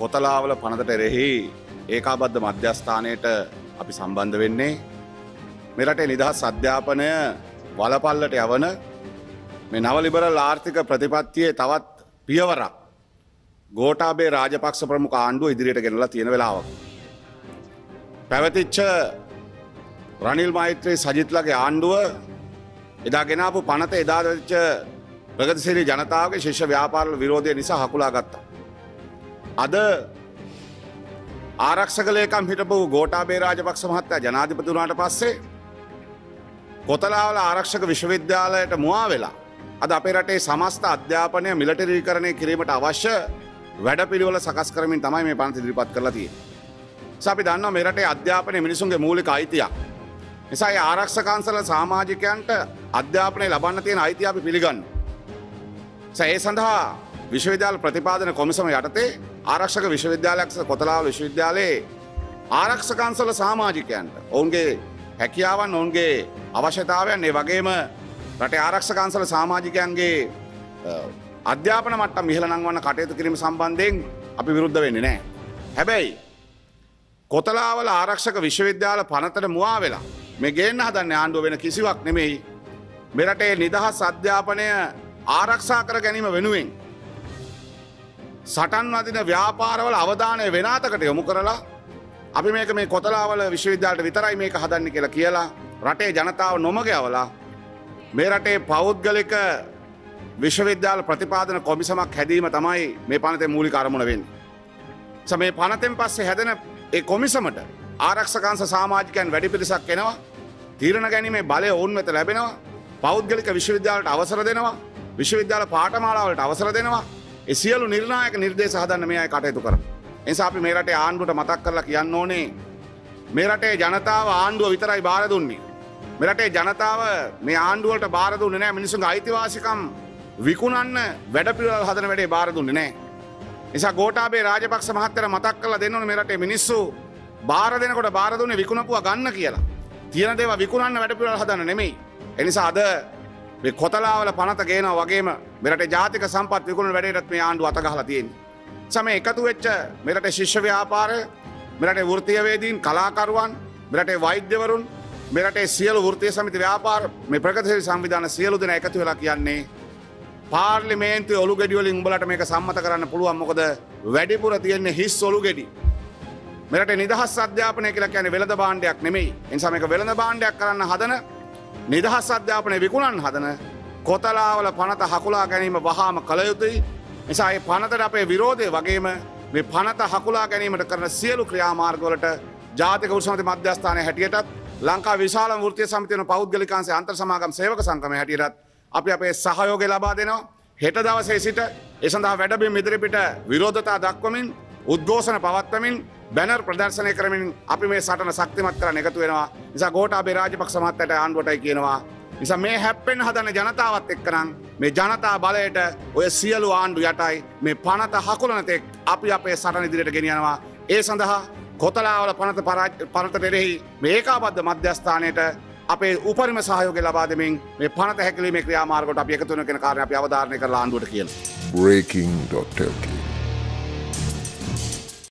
කොතලාවල පනතට එරෙහි ඒකාබද්ධ මධ්‍යස්ථානයට අපි සම්බන්ධ වෙන්නේ මෙරටේ නිදහස් අධ්‍යාපනය වලපල්ලට යවන මේ නවලිබරල් ආර්ථික ප්‍රතිපත්තියේ තවත් පියවරක් ගෝටාබේ රාජපක්ෂ ප්‍රමුඛ ආණ්ඩුව ඉදිරියට ගෙනලා තියෙන වෙලාවක්. පැවතිච්ච රනිල් මෛත්‍රී සජිත්ලගේ ආණ්ඩුව එදා ගෙනාපු පනත එදාදච්ච ප්‍රගතිසිරි ජනතාවගේ ශිෂ්‍ය ව්‍යාපාරල විරෝධය නිසා හකුලා ගත්තා. අද ආරක්ෂකලයකම් හිටපු ගෝටාබේ රාජපක්ෂ මහත්තයා ජනාධිපතිවුණට පස්සේ කොතලාවල ආරක්ෂක විශ්වවිද්‍යාලයට මුවා වෙලා අද අපේ රටේ සමස්ත අධ්‍යාපනය මිලටරීකරණය කිරීමට අවශ්‍ය වැඩ පිළිවල සකස් කරමින් තමයි මේ පන්ති දිරිපත් කරලා තිය. සපි දන්න මෙරටේ අධ්‍යාපනය මිනිසුන්ගේ මූලික අයිතියක්. නිසායි ආරක්ෂකන්සල සාමාජිකයන්ට අධ්‍යාපනය ලබන්න තියෙන අයිතිය අපි පිළිගන්න. සඒ සඳහා විශ්වවිද්‍යාල ප්‍රතිපාදන කොමිසම යටතේ ආරක්ෂක විශ්වවිද්‍යාලයක්ෂ කොතලාව විශ්වවිද්‍යාලයේ ආරක්ෂකන්සල සාමාජිකයන්ට ඔවුන්ගේ හැකියාවන් ඔවුන්ගේ අවශ්‍යතාවයන් ඒ වගේම රටේ ආරක්ෂකන්සල සාමාජිකයන්ගේ අධ්‍යාපන මට මිහල නංවන්න කටයුතු කිරීම සම්බන්ධයෙන් අපි විරුද්ධ වෙන්නේ නෑ. හැබැයි කොතලාවල ආරක්ෂක විශ්වවිද්‍යාල පනතට මුවා වෙලා මේ ගේන්න හදන්න ආණ්ඩුව වෙන කිසිවක් නෙමෙයි මෙරටේ නිදහස් අධ්‍යාපනය ආරක්ෂා කර ගැනීම වෙනුවෙන් සටන් වදින ව්‍යාපාරවල අවධානය වෙනාතකට යොමු කරලා අපි මේක මේ කොතලාවල විශ්වවිද්‍යාලට විතරයි මේක හදන්න කියලා කියලා රටේ ජනතාව නොමගයවලා මේ රටේ පෞද්ගලික විශ්වවිද්‍යාල ප්‍රතිපාදන කොමිසමක් හැදීම තමයි මේ පනතේ මූලි කරමුණ වෙන්. සමේ පනතෙන් පස්සේ හැදෙන ඒ කොමිසමට ආරක්ෂකංශ සාමාජිකයන් වැඩි පිරිසක් එනවා තීරණ ගැනීමේ බලය ඔවුන් වෙත ලැබෙනවා පෞද්ගලික විශ්වවිද්‍යාලට අවසර දෙනවා විශ්වවිද්‍යාල පාටමාලාවලට අවසර දෙනවා ඒ සියලු නිර්ණායක නිර්දේශ හදන්න මේ අය කටයුතු කර. එනිසා අපි මේ රටේ ආණ්ඩුවට මතක් කරලා කියන්න ඕනේ මේ රටේ ජනතාව ආණ්ඩුව විතරයි බාර දුන්නේ. මෙරටේ ජනතාව මේ ආණ්ඩුවලට බාර දුන්නේ නෑ මිනිසුන් අයිතිවාසිකම් විකුණන්න වැඩපිළිවෙල හදන වැඩේ බාර දුන්නේ නෑ. නිසා ගෝටාබේ රාජපක්ෂ මහත්තර මතක් කරලා දෙන්නවනේ මේ රටේ මිනිස්සු බාර දෙනකොට බාර දුන්නේ විකුණපුව ගන්න කියලා. තියෙන දේවල් විකුණන්න වැඩපිළිවෙල හදන්න නෙමෙයි. එනිසා අද මේ කොතලාවල පනත ගේනවා වගේම මෙරට ජාතික සම්පත් විකුණන වැඩේටත් මේ ආණ්ඩුව අතගහලා තියෙන්නේ. සමේ එකතු වෙච්ච මෙරට ශිෂ්‍ය ව්‍යාපාරය මෙරටේ වෘත්තීයවේදීන් කලාකරුවන් මෙරටේ වෛද්‍යවරුන් මෙරටේ සියලු වෘතිය සමිති ව්‍යාපාර මේ ප්‍රගතිශීලී සංවිධාන සියලු දෙනා එකතු වෙලා කියන්නේ පාර්ලිමේන්තුවේ ඔලු ගෙඩි වලින් උඹලට මේක සම්මත කරන්න පුළුවන් මොකද වැඩිපුර තියෙන්නේ හිස් ඔලු ගෙඩි. මෙරට නිදහස් අධ්‍යාපනය කියලා කියන්නේ වෙළඳ භාණ්ඩයක් නෙමෙයි. ඒ නිසා මේක වෙළඳ භාණ්ඩයක් කරන්න හදන නිදහස් අධ්‍යාපනය විකුණන් හදන කොතලාවල පනත හකුලා ගැනීම වහාම කළ යුතුයි. නිසා ඒ පනතට අපේ විරෝධය වගේම මේ පනත හකුලා ගැනීමට කරන සියලු ක්‍රියාමාර්ගවලට ජාතික උත්සමති මධ්‍යස්ථානය හැටියටත් ලංකා විශාල වෘතිය සමිතියන පෞද්ගලිකාන්සේ අන්තර් සමාගම් සේවක සංකම හැටියටත් අපි අපේ සහයෝග ලබා දෙනවා හෙට දවසේ සිට එසඳහා වැඩබිම් ඉදිරිපිට විරෝධතා දක්වමින් උද්ඝෝෂණ පවත්වමින් බැනර් ප්‍රදර්ශනය කරමින් අපි මේ සටන ශක්තිමත් කරන්න එකතු වෙනවා. නිසා ගෝටාබේ රාජපක්ෂ මහත්තයට ආණ්ඩුවටයි කියනවා නිසා මේ හැප්පෙන් හදන ජනතාවත් එක්කනම් මේ ජනතා බලයට ඔය සියලු ආණ්ඩු යටයි මේ පනත හකුලනතෙක් අපි අපේ සටන ඉදිරියට ගෙනියනවා ඒ සඳහා කොතලාවල පනත පනත පෙරෙහි මේකාබද්ධ මධ්‍යස්ථානයට අපේ උපරිම සහයෝග ලබා දෙමින් මේ පනත හැකිලීමේ ක්‍රියාමාර්ගොට අපි එකතුන කෙන කාරණ අපි අවධාරණය කර ආණ්ඩුවට කියන. breaking.lk